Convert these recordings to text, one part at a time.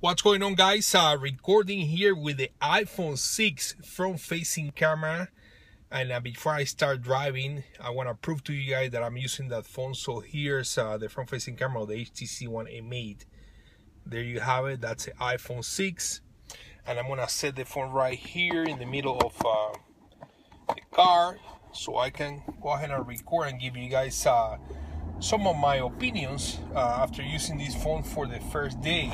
What's going on guys? Uh, recording here with the iPhone 6 front facing camera. And uh, before I start driving I want to prove to you guys that I'm using that phone. So here's uh, the front facing camera of the HTC One M8 there you have it. That's the iPhone 6 and I'm gonna set the phone right here in the middle of uh, the car. So I can go ahead and record and give you guys uh, some of my opinions uh, after using this phone for the first day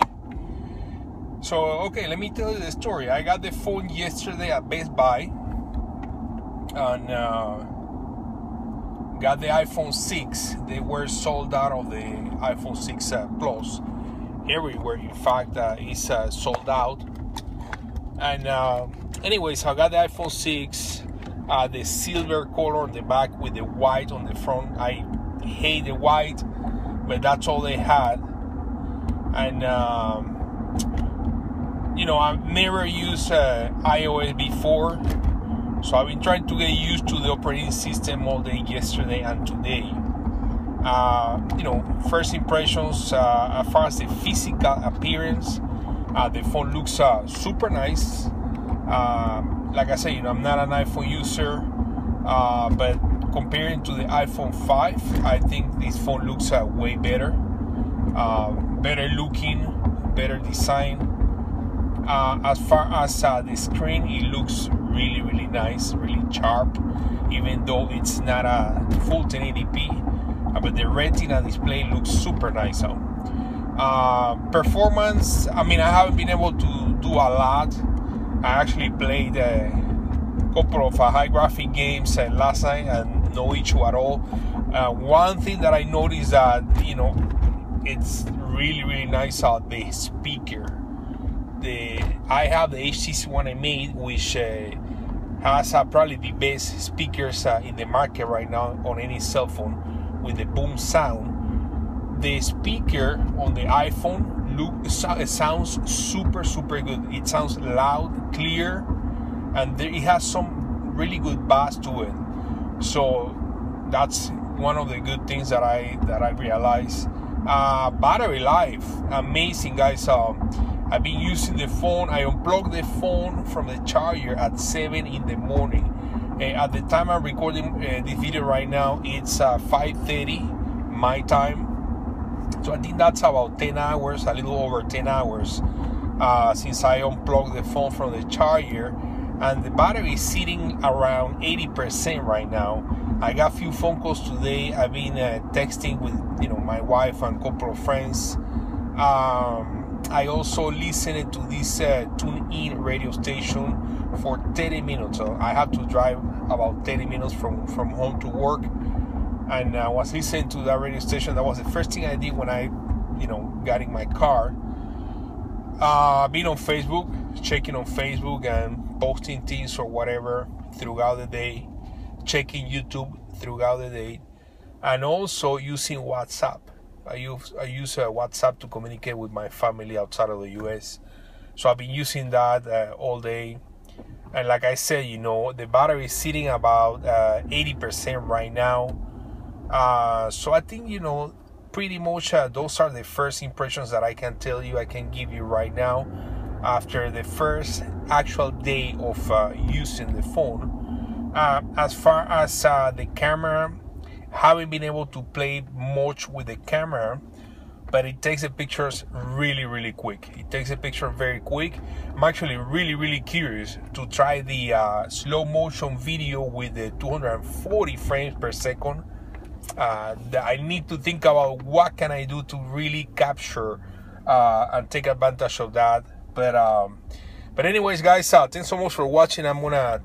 so, okay, let me tell you the story. I got the phone yesterday at Best Buy and uh, got the iPhone 6. They were sold out of the iPhone 6 uh, Plus everywhere. In fact, uh, it's uh, sold out. And, uh, anyways, I got the iPhone 6, uh, the silver color on the back with the white on the front. I hate the white, but that's all they had. And, um, you know, I've never used uh, iOS before, so I've been trying to get used to the operating system all day yesterday and today. Uh, you know, first impressions uh, as far as the physical appearance, uh, the phone looks uh, super nice. Um, like I said, you know, I'm not an iPhone user, uh, but comparing to the iPhone 5, I think this phone looks way better. better looking, better design uh, as far as uh, the screen it looks really really nice really sharp even though it's not a full 1080p uh, but the retina display looks super nice so uh, performance i mean i haven't been able to do a lot. I actually played a couple of uh, high graphic games uh, last night and no issue at all. One thing that i noticed that you know it's really really nice out the speaker the I have the HTC One M8, which uh, has uh, probably the best speakers uh, in the market right now on any cell phone with the BoomSound. The speaker on the iPhone look it sounds super super good. It sounds loud, clear, and there, it has some really good bass to it. So that's one of the good things that I that I realized. Uh, battery life, amazing guys. Um, I've been using the phone. I unplugged the phone from the charger at 7 in the morning. Uh, at the time I'm recording uh, this video right now, it's uh, 5.30 my time. So I think that's about 10 hours, a little over 10 hours uh, since I unplugged the phone from the charger. And the battery is sitting around 80% right now. I got a few phone calls today. I've been uh, texting with you know my wife and a couple of friends. Um, I also listened to this uh, TuneIn radio station for 30 minutes. So I have to drive about 30 minutes from, from home to work. And I was listening to that radio station. That was the first thing I did when I, you know, got in my car. Uh, being on Facebook, checking on Facebook and posting things or whatever throughout the day, checking YouTube throughout the day, and also using WhatsApp. I use I use uh, WhatsApp to communicate with my family outside of the U.S. So I've been using that uh, all day, and like I said, you know, the battery is sitting about uh, eighty percent right now. Uh, so I think you know, pretty much uh, those are the first impressions that I can tell you. I can give you right now after the first actual day of uh, using the phone. as far as the camera haven't been able to play much with the camera but it takes the pictures really really quick. It takes a picture very quick. I'm actually really really curious to try the uh, slow motion video with the 240 frames per second. Uh, i need to think about what can i do to really capture uh, and take advantage of that. But um, but anyways guys uh, thanks so much for watching. I'm gonna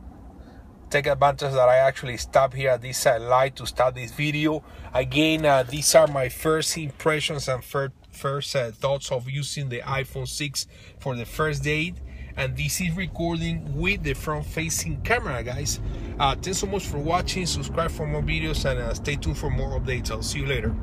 take advantage that I actually stop here at this uh, light to start this video. Again, uh, these are my first impressions and first, first uh, thoughts of using the iPhone 6 for the first date. And this is recording with the front-facing camera, guys. Uh, thanks so much for watching. Subscribe for more videos and uh, stay tuned for more updates. I'll see you later.